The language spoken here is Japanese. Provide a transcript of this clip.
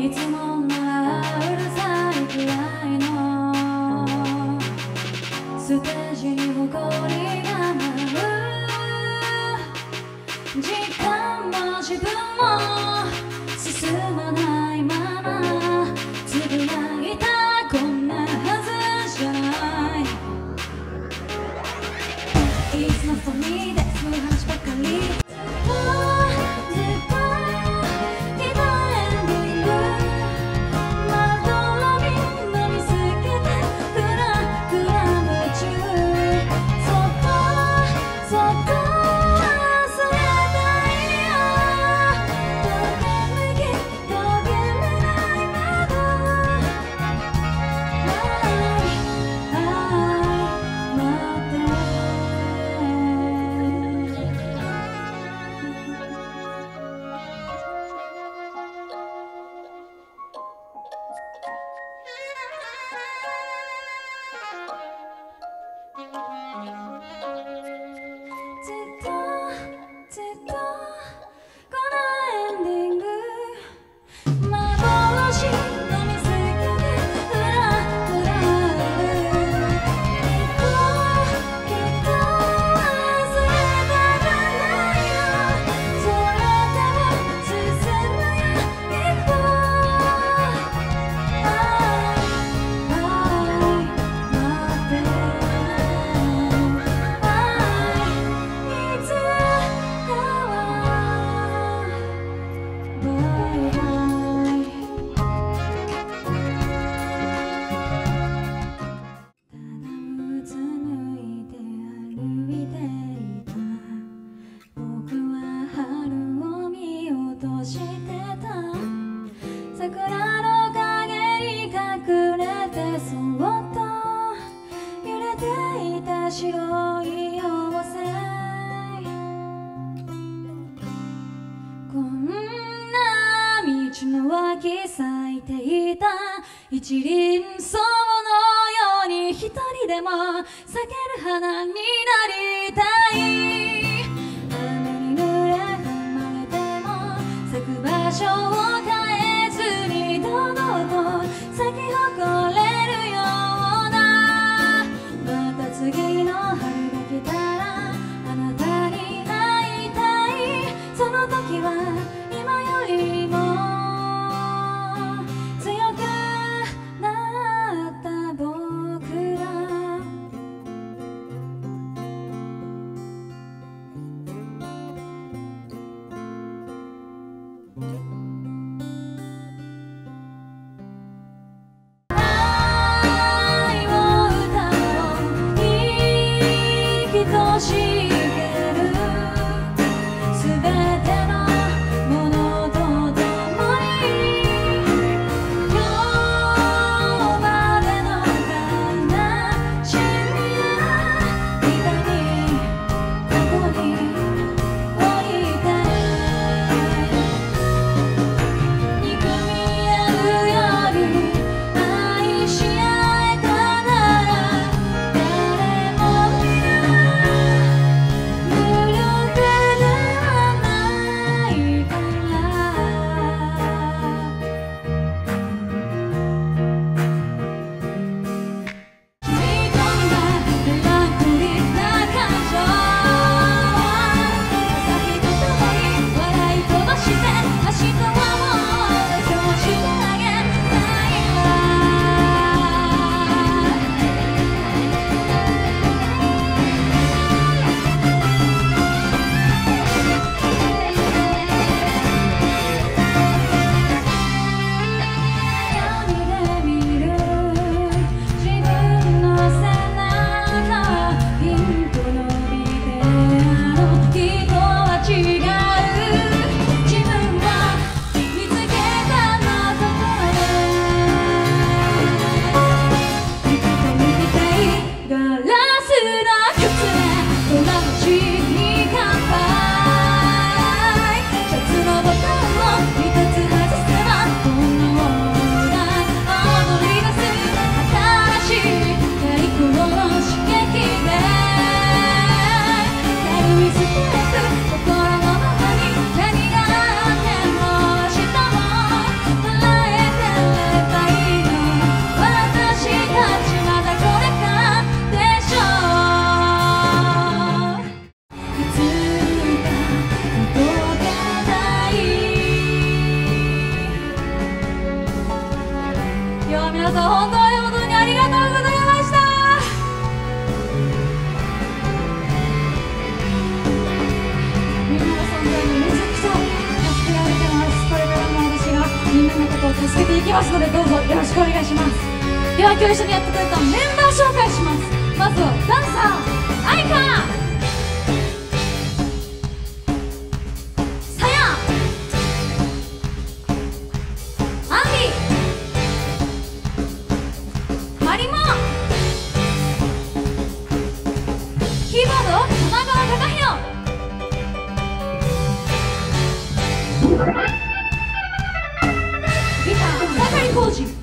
いつも白い妖精こんな道の脇咲いていた一輪草のように一人でも咲ける花になりたい雨に濡れ踏まれても咲く場所心。日は皆さん本当に本当にありがとうございました。みんなの存在にめちゃくちゃ助けられてます。これからも私がみんなのことを助けていきますのでどうぞよろしくお願いします。では今日一緒にやってくれたメンバー紹介します。まずはダンサー。Vita, what I told you.